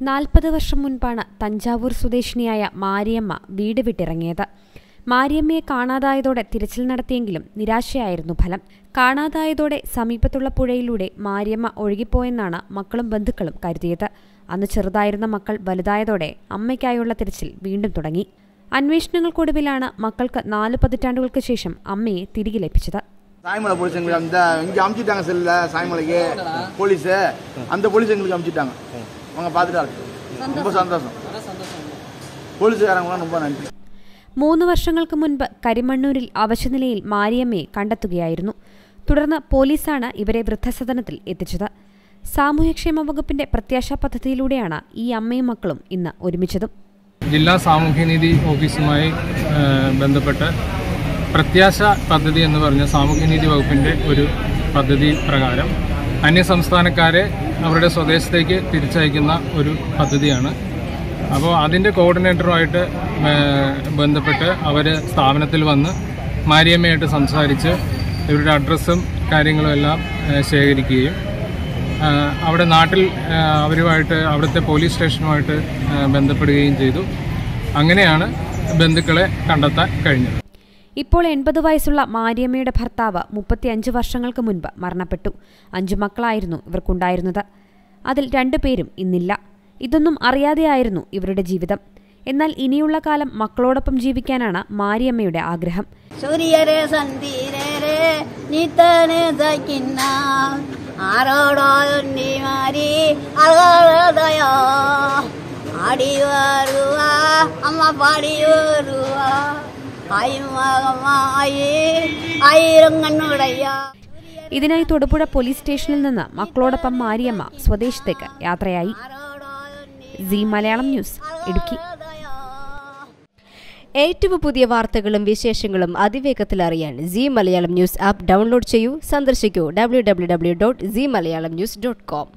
നാൽപ്പത് വർഷം മുൻപാണ് തഞ്ചാവൂർ സ്വദേശിനിയായ മാരിയമ്മ വീട് വിട്ടിറങ്ങിയത് മാരിയമ്മയെ കാണാതായതോടെ തിരച്ചിൽ നടത്തിയെങ്കിലും നിരാശയായിരുന്നു ഫലം കാണാതായതോടെ സമീപത്തുള്ള പുഴയിലൂടെ മാരിയമ്മ ഒഴുകിപ്പോയെന്നാണ് മക്കളും ബന്ധുക്കളും കരുതിയത് അന്ന് ചെറുതായിരുന്ന മക്കൾ വലുതായതോടെ അമ്മയ്ക്കായുള്ള തിരച്ചിൽ വീണ്ടും തുടങ്ങി അന്വേഷണങ്ങൾക്കൊടുവിലാണ് മക്കൾക്ക് നാല് പതിറ്റാണ്ടുകൾക്ക് ശേഷം അമ്മയെ തിരികെ ലഭിച്ചത് சாய்மலை போலீஸ் எங்களுக்கு அந்த இங்கே அமுச்சிட்டாங்க செல்ல சாய்மலைக்கு போலீஸு அந்த போலீஸ் எங்களுக்கு அமுச்சிட்டாங்க அவங்க பார்த்துட்டாரு ரொம்ப சந்தோஷம் போலீஸுக்காரங்களாம் ரொம்ப நன்றி മൂന്ന് വർഷങ്ങൾക്ക് മുൻപ് കരിമണ്ണൂരിൽ അവശനിലയിൽ മാരിയമ്മയെ കണ്ടെത്തുകയായിരുന്നു തുടർന്ന് പോലീസാണ് ഇവരെ വൃദ്ധസദനത്തിൽ എത്തിച്ചത് സാമൂഹ്യക്ഷേമ വകുപ്പിന്റെ പ്രത്യാശാ പദ്ധതിയിലൂടെയാണ് ഈ അമ്മയും മക്കളും ഇന്ന് ഒരുമിച്ചതും ജില്ലാ സാമൂഹ്യനീതി ഓഫീസുമായി ആ, ബന്ധപ്പെട്ട് പ്രത്യാശ പദ്ധതി എന്ന് പറഞ്ഞ സാമൂഹ്യനീതി വകുപ്പിൻ്റെ ഒരു പദ്ധതി പ്രകാരം അന്യസംസ്ഥാനക്കാരെ അവരുടെ സ്വദേശത്തേക്ക് തിരിച്ചയക്കുന്ന ഒരു പദ്ധതിയാണ്. അപ്പോൾ അതിന്റെ കോർഡിനേറ്ററുമായിട്ട് ബന്ധപ്പെട്ട് അവർ സ്ഥാപനത്തിൽ വന്ന് മാരിയമ്മയായിട്ട് സംസാരിച്ച് ഇവരുടെ അഡ്രസ്സും കാര്യങ്ങളും എല്ലാം ശേഖരിക്കുകയും അവിടെ നാട്ടിൽ അവരുമായിട്ട് അവിടുത്തെ പോലീസ് സ്റ്റേഷനുമായിട്ട് ബന്ധപ്പെടുകയും ചെയ്തു. അങ്ങനെയാണ് ബന്ധുക്കളെ കണ്ടെത്താൻ കഴിഞ്ഞത്. ഇപ്പോൾ എൺപത് വയസ്സുള്ള മാരിയമ്മയുടെ ഭർത്താവ് മുപ്പത്തിയഞ്ച് വർഷങ്ങൾക്ക് മുൻപ് മരണപ്പെട്ടു. അഞ്ചു മക്കളായിരുന്നു ഇവർക്കുണ്ടായിരുന്നത്. അതിൽ രണ്ടുപേരും ഇന്നില്ല. ഇതൊന്നും അറിയാതെയായിരുന്നു ഇവരുടെ ജീവിതം. എന്നാൽ ഇനിയുള്ള കാലം മക്കളോടൊപ്പം ജീവിക്കാനാണ് മാരിയമ്മയുടെ ആഗ്രഹം. ആരോടോ ഇതിനായി തൊടുപുഴ പോലീസ് സ്റ്റേഷനിൽ നിന്ന് മക്കളോടൊപ്പം മാരിയമ്മ സ്വദേശത്തേക്ക് യാത്രയായി. Zee Malayalam news Idukki. ഏറ്റവും പുതിയ വാർത്തകളും വിശേഷങ്ങളും അതിവേഗത്തിൽ അറിയാൻ Zee Malayalam news app download ചെയ്യൂ സന്ദർശിക്കൂ W W W dot Malayalam news dot com